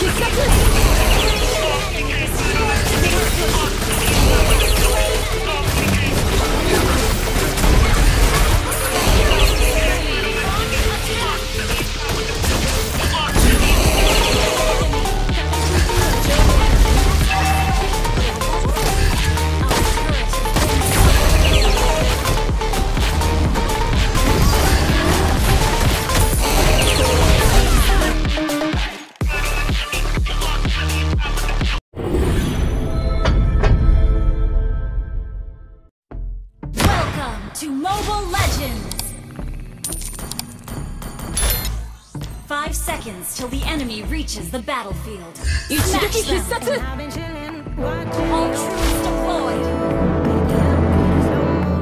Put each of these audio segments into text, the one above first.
必殺 to Mobile Legends! Five seconds till the enemy reaches the battlefield. 一撃 Smash 必 them! 殺 All troops deployed!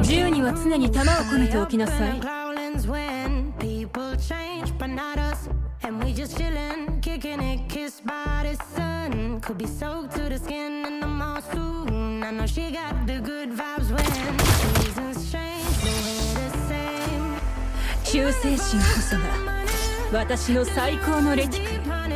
銃には常に弾を込めておきなさい And we just chillin', kicking it, kissed by the sun. Could be soaked to the skin in the mall soon. I know she got the good vibes when seasons change, we're the same. 忠誠心こそが私の最高のレティク Deep honey,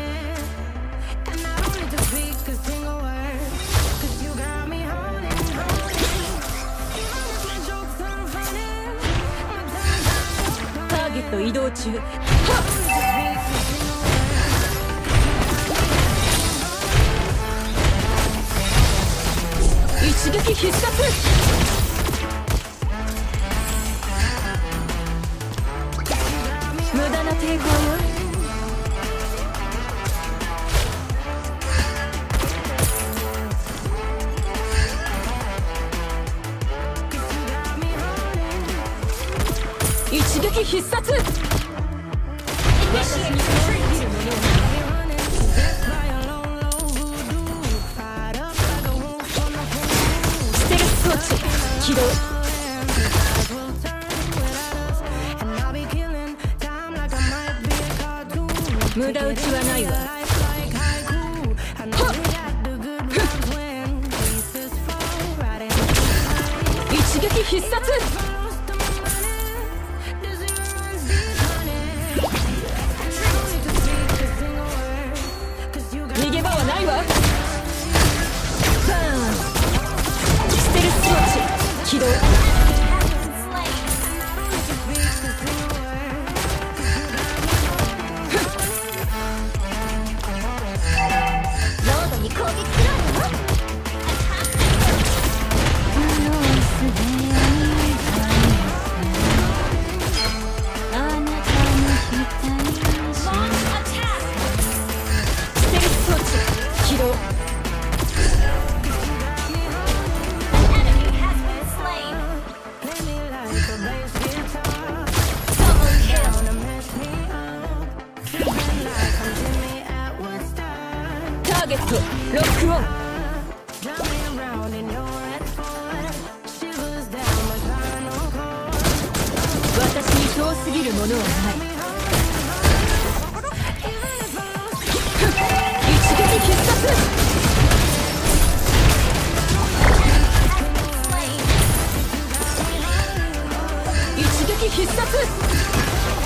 and 一撃必殺。無駄な抵抗よ。一撃必殺。起動。はないわ。一撃必殺ロードに攻撃する。るものはない。一撃必殺。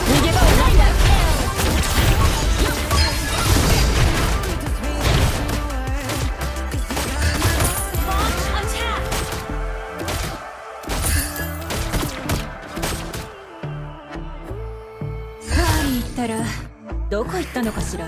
逃げ場はしら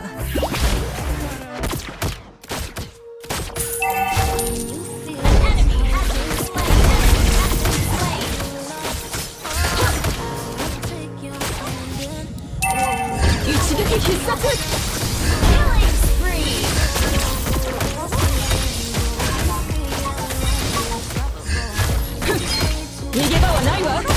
逃げ場はないわ。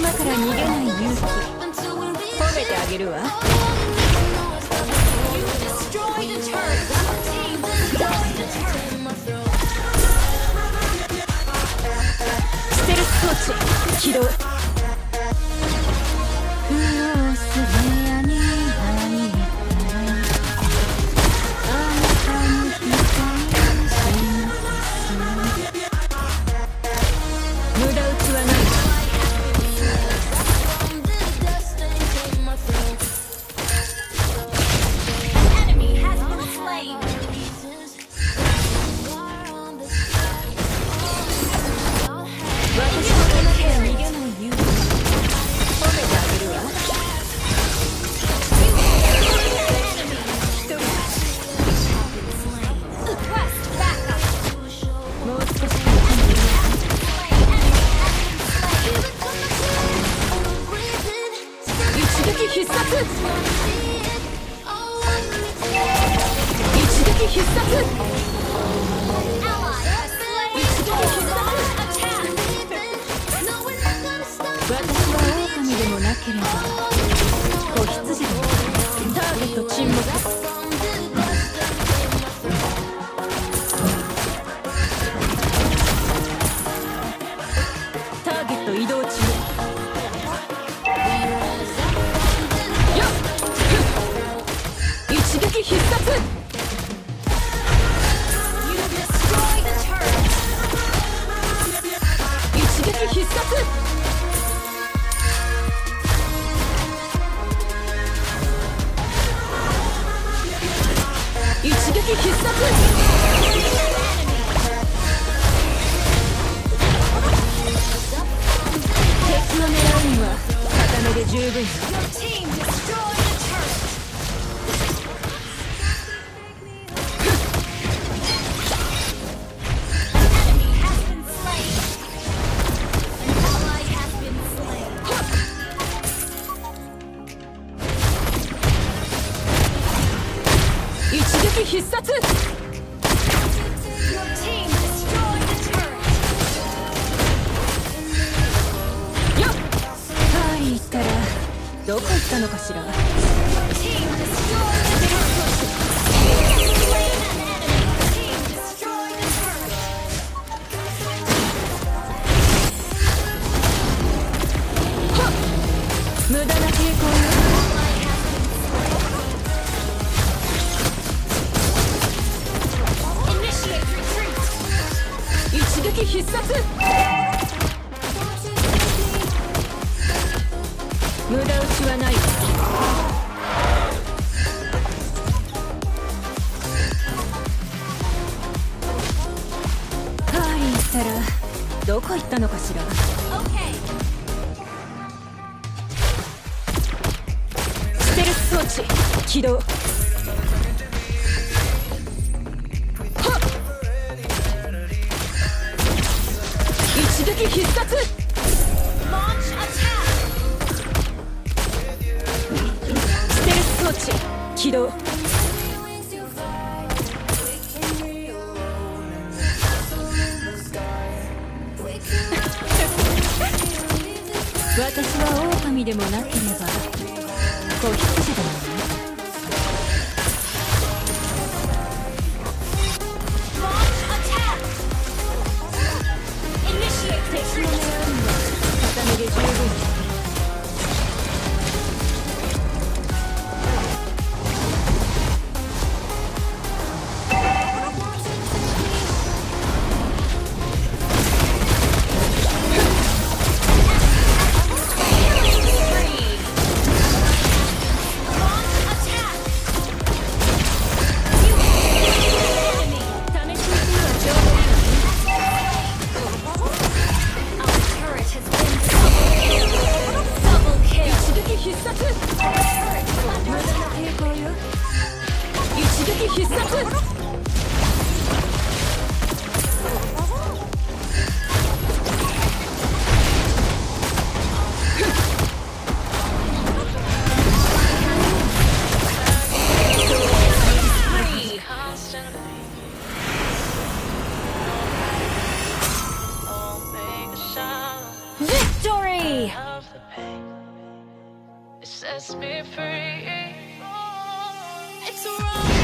様から逃げない勇気。褒めてあげるわ。起動。私は狼でもなければ子羊でもターゲット沈黙一撃必殺敵の狙うには片目で十分。どこ行ったのかしら？どこ行ったのかしら？Okay. ステルス装置起動。一撃必殺。ステルス装置起動。私は狼でもなければ子羊でもない私。Sets me free. It's wrong.